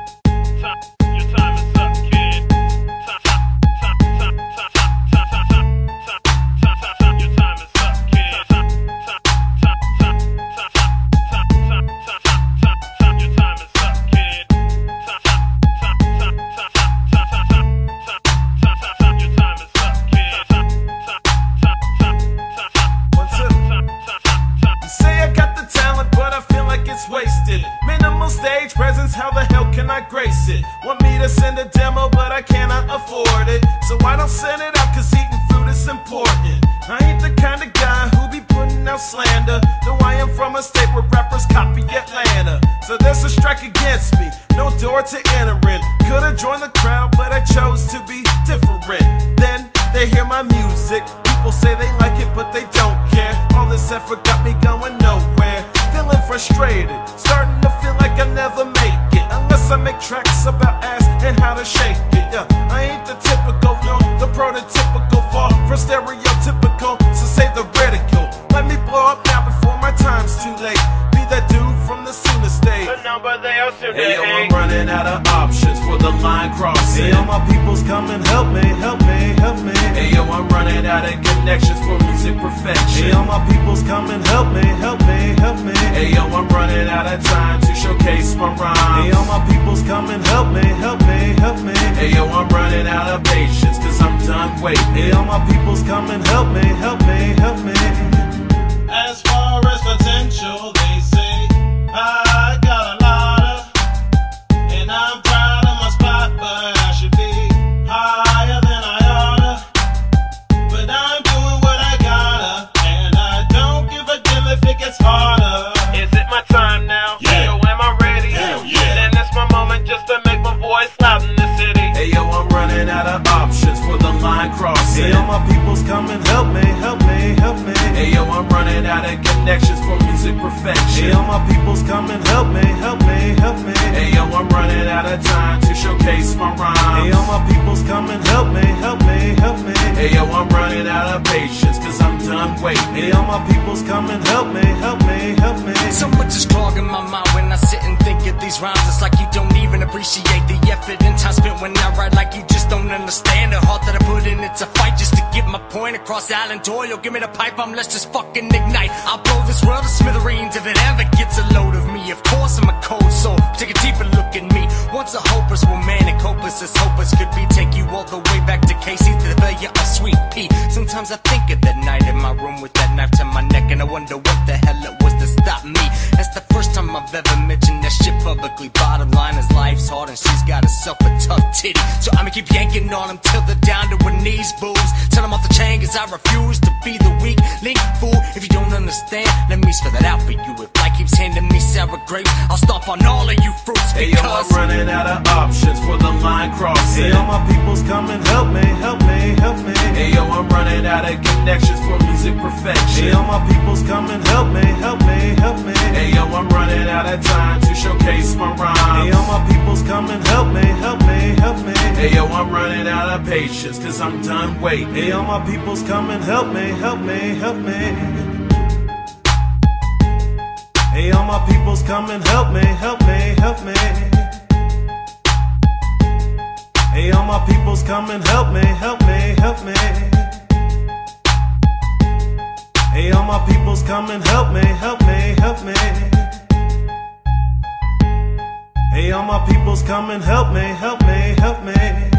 stage grace it? Want me to send a demo, but I cannot afford it. So I don't send it out, cause eating food is important. I ain't the kind of guy who be putting out slander. Though I am from a state where rappers copy Atlanta. So there's a strike against me, no door to enter in. Could've joined the crowd, but I chose to be different. Then they hear my music. People say they like it, but they don't care. All this effort got me going for stereotypical. So save the ridicule. Let me blow up now before my time's too late. Be that dude from the sooner state. The number they are soon Hey, yo, I'm running out of options for the line crossing. Hey, all my peoples come and help me, help me, help me. Hey, yo, I'm running out of connections for music perfection. Hey, all my peoples come and help me, help me, help me. Done. Hey, all my peoples come and help me, help me, help me. As far as potential, Hey, all my peoples come and help me, help me, help me. Hey, yo, I'm running out of connections for music perfection. Hey, all my peoples come and help me, help me, help me. Hey, yo, I'm running out of time to showcase my rhymes. Hey, all my peoples come and help me, help me, help me. Hey, yo, I'm running out of patience, cause I'm done waiting. Hey, all my peoples come and help me, help me, help me. So much is clogging my mind when I sit and think of these rhymes. It's like you don't even appreciate the effort and time spent when I write. Like you just don't understand the heart that I put in. It's a fight just to get my point across. Alan Doyle, give me the pipe, I'm let's just fucking ignite. I'll blow this world to smithereens if it ever gets a load of me. Of course, I'm a cold soul. Take a deeper look at me. Once a hopeless, romantic, hopeless as hopeless could be. Take you all the way back to Casey to the failure of Sweet Pea. Sometimes I think of that night in my room with that knife to my neck, and I wonder what the hell it was to stop me. That's the first time I've ever mentioned that shit publicly. Bottom line is life's hard, and she's got herself a tough titty. So I'ma keep yanking on him till they're down to her knees, booze. Tell him off the chain, cause I refuse to be the weak link fool. If you don't understand, let me spell that out for you. If life keeps handing me sour grapes, I'll stomp on all of you fruits because Hey, yo, I'm running out of options for the line crossing. Hey, all my peoples coming, help me, help me, help me. Hey, yo, I'm running out of connections for music perfection. Hey, all my peoples come and help me, help me, help me. Out of time to showcase my Hey, all my peoples come and help me, help me, help me. Hey, yo, I'm running out of patience, cause I'm done waiting. Hey, all my peoples come and help me, help me, help me. Hey, all my peoples come and help me, help me, help me. Hey, all my peoples come and help me, help me, help me. Hey, all my peoples come and help me, help me, help me. My peoples come and help me, help me, help me.